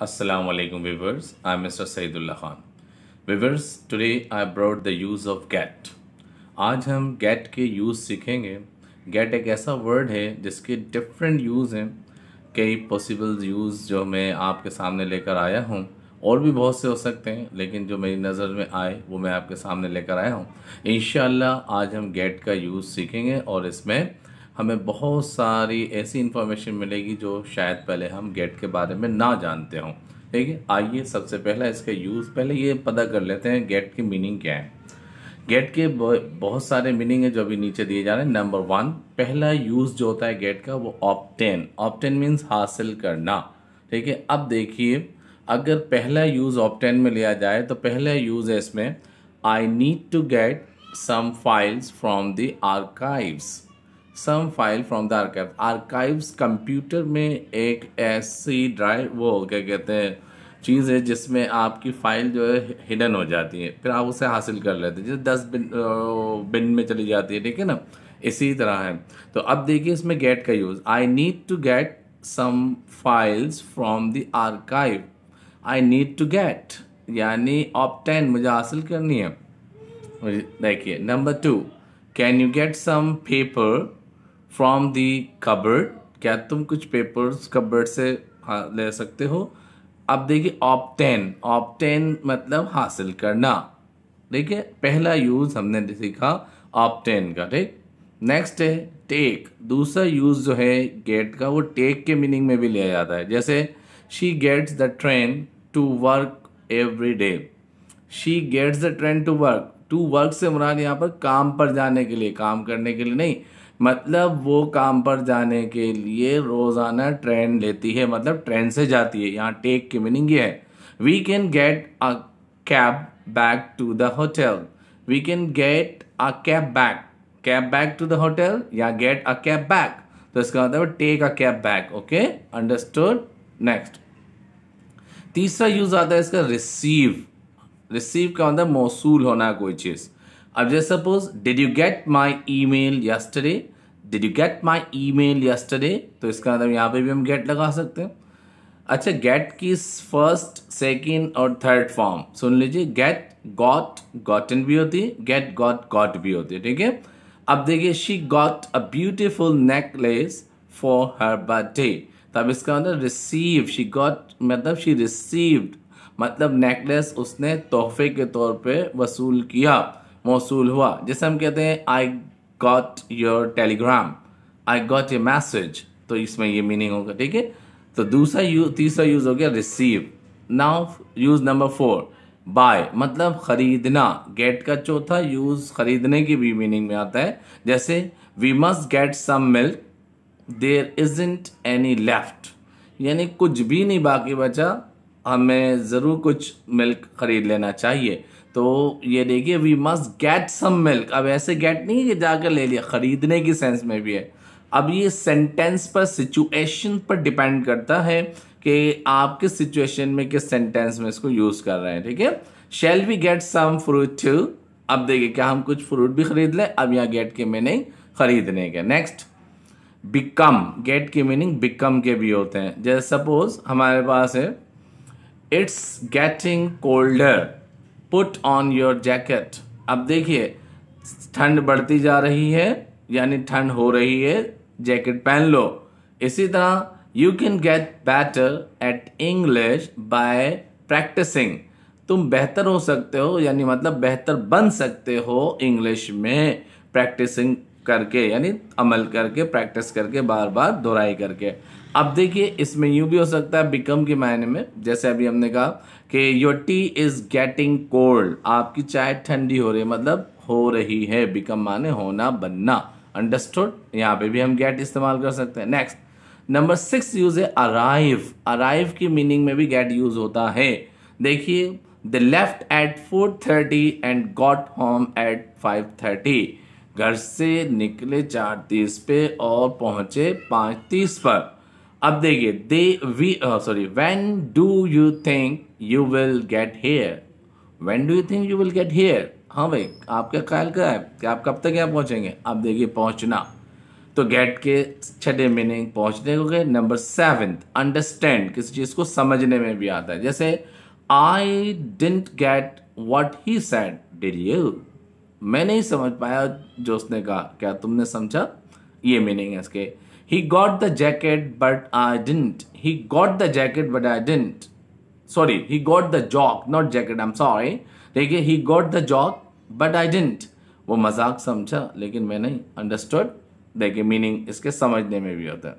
Assalamu alaikum viewers. I'm Mr. Saidullah Khan. Viewers, today I brought the use of get. आज हम get के use सीखेंगे get एक ऐसा वर्ड है जिसके डिफरेंट यूज़ हैं कई पॉसिबल यूज़ जो मैं आपके सामने लेकर आया हूँ और भी बहुत से हो सकते हैं लेकिन जो मेरी नज़र में आए वो मैं आपके सामने लेकर आया हूँ इन आज हम गेट का यूज़ सीखेंगे और इसमें हमें बहुत सारी ऐसी इन्फॉर्मेशन मिलेगी जो शायद पहले हम गेट के बारे में ना जानते हों। ठीक है? आइए सबसे पहला इसका यूज़ पहले ये पता कर लेते हैं गेट की मीनिंग क्या है। गेट के बहुत सारे मीनिंग है जो अभी नीचे दिए जा रहे हैं। नंबर वन पहला यूज़ जो होता है गेट का वो ऑप्टेन ऑप्टेन मीन्स हासिल करना। ठीक है? अब देखिए, अगर पहला यूज़ ऑप्टेन में लिया जाए तो पहला यूज़ है इसमें I need to get some files from the archives some file from the archive archives computer में एक ऐसी ड्राइव वो क्या कहते हैं, चीज़ है जिसमें आपकी फ़ाइल जो है हिडन हो जाती है। फिर आप उसे हासिल कर लेते हैं। जैसे दस बिन बिन में चली जाती है, ठीक है ना? इसी तरह है। तो अब देखिए इसमें गेट का use I need to get some files from the archive I need to get यानी ऑप्टेन मुझे हासिल करनी है। देखिए number two can you get some paper from the cupboard क्या तुम कुछ पेपर्स कबर्ड से हाँ, ले सकते हो? अब देखिए ऑप्टेन ऑप्टेन मतलब हासिल करना। देखिए पहला यूज़ हमने सीखा ऑप्टेन का ठीक? नेक्स्ट है टेक दूसरा यूज़ जो है गेट का वो टेक के मीनिंग में भी लिया जाता है। जैसे she gets the train to work every day she gets the train to work to work से मुराद यहाँ पर काम पर जाने के लिए काम करने के लिए नहीं मतलब वो काम पर जाने के लिए रोज़ाना ट्रेन लेती है मतलब ट्रेन से जाती है, यहाँ टेक की मीनिंग ये है। We can get a cab back to the hotel we can get a cab back cab back to the hotel या गेट अ कैब बैक तो इसका मतलब take a cab back okay understood next तीसरा use आता है इसका receive receive का मतलब मौसूल होना कोई चीज़। अब जैसे suppose did you get my email yesterday did you get my email yesterday तो इसका मतलब यहाँ पे भी हम गेट लगा सकते हैं। अच्छा गेट की फ़र्स्ट सेकेंड और थर्ड फॉर्म सुन लीजिए गेट गॉट गॉटन भी होती है गेट गॉट गॉट भी होती है, ठीक है? अब देखिए she got a beautiful necklace for her birthday तब इसका मतलब रिसीव शी गॉट मतलब शी रिसीव्ड मतलब नेकलेस उसने तोहफे के तौर पे वसूल किया। मौसूल हुआ। जैसे हम कहते हैं I got your telegram I got a message तो इसमें ये मीनिंग होगा, ठीक है? तो दूसरा यूज़ तीसरा यूज़ हो गया receive now use number four buy मतलब खरीदना। गेट का चौथा यूज़ खरीदने की भी मीनिंग में आता है। जैसे we must get some milk there isn't any left यानी कुछ भी नहीं बाकी बचा हमें ज़रूर कुछ मिल्क खरीद लेना चाहिए। तो ये देखिए we must get some milk अब ऐसे गेट नहीं है कि जाकर ले लिया, खरीदने की सेंस में भी है। अब ये सेंटेंस पर सिचुएशन पर डिपेंड करता है कि आप किस सिचुएशन में, किस सेंटेंस में इसको यूज़ कर रहे हैं, ठीक है? Shall we get some fruit too अब देखिए, क्या हम कुछ फ्रूट भी खरीद लें? अब यहाँ गेट के मीनिंग खरीदने के। नेक्स्ट बिकम गेट की मीनिंग बिकम के भी होते हैं। जैसे सपोज़ हमारे पास है it's getting colder put on your jacket अब देखिए, ठंड बढ़ती जा रही है, यानी ठंड हो रही है जैकेट पहन लो। इसी तरह you can get better at English by practising तुम बेहतर हो सकते हो, यानी मतलब बेहतर बन सकते हो इंग्लिश में प्रैक्टिसिंग करके, यानी अमल करके प्रैक्टिस करके बार बार दोहराई करके। अब देखिए, इसमें यूँ भी हो सकता है बिकम के मायने में, जैसे अभी हमने कहा कि your tea is getting cold आपकी चाय ठंडी हो रही है मतलब हो रही है बिकम माने होना, बनना। अंडरस्टूड यहाँ पे भी हम गेट इस्तेमाल कर सकते हैं। नेक्स्ट नंबर सिक्स यूज़ है अराइव अराइव की मीनिंग में भी गेट यूज़ होता है। देखिए they left at four thirty and got home at five thirty घर से निकले चार तीस पे और पहुँचे पाँच तीस पर। अब देखिए they we sorry when do you think you will get here when do you think you will get here हाँ भाई, आपका ख्याल क्या है? कि आप कब तक यहाँ पहुँचेंगे? अब देखिए, पहुँचना। तो गेट के छठे मीनिंग पहुँचने को गए। नंबर सेवेंथ अंडरस्टैंड किसी चीज़ को समझने में भी आता है। जैसे I didn't get what he said did you मैं नहीं समझ पाया जो उसने कहा। क्या तुमने समझा? ये मीनिंग है इसके। Got the jacket but I didn't he got the jacket but I didn't sorry he got the joke not jacket I am sorry देखिए he got the joke but I didn't वो मज़ाक समझा, लेकिन मैं नहीं understood देखिए meaning इसके समझने में भी होता है।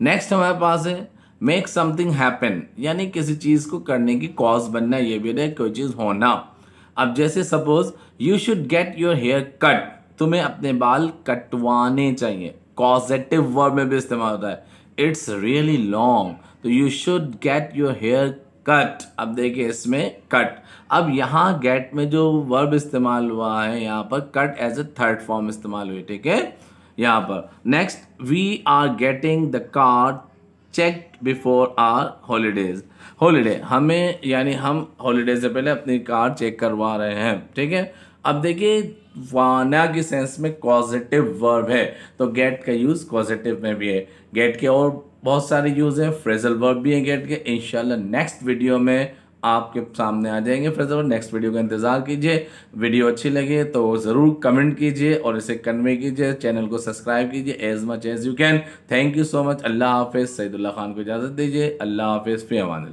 नेक्स्ट हमारे पास है मेक समथिंग हैपन यानी किसी चीज़ को करने की कॉज बनना, ये भी है, कोई चीज़ होना। अब जैसे suppose you should get your hair cut तुम्हें अपने बाल कटवाने चाहिए। कॉजेटिव वर्ब में भी इस्तेमाल होता है। इट्स रियली लॉन्ग तो you should get your hair cut अब देखिए इसमें कट अब यहाँ गेट में जो वर्ब इस्तेमाल हुआ है, यहाँ पर cut as a third form इस्तेमाल हुई, ठीक है? यहाँ पर। Next we are getting the car check before our holidays holiday हमें, यानी हम हॉलीडे से पहले अपनी कार चेक करवा रहे हैं, ठीक है? अब देखिए वाना की सेंस में पॉजिटिव वर्ब है। तो गेट का यूज़ पॉजिटिव में भी है। गेट के और बहुत सारे यूज़ है। फ्रेजल वर्ब भी है गेट के। इनशाला नेक्स्ट वीडियो में आपके सामने आ जाएँगे फ्रेजल नेक्स्ट वीडियो का इंतज़ार कीजिए। वीडियो अच्छी लगे तो ज़रूर कमेंट कीजिए और इसे कन्वे कीजिए। चैनल को सब्सक्राइब कीजिए as much as you can thank you so much अल्लाह हाफिज़। सईदुल्ला खान को इजाज़त दीजिए। अल्लाह हाफिज़। फ़ी अमान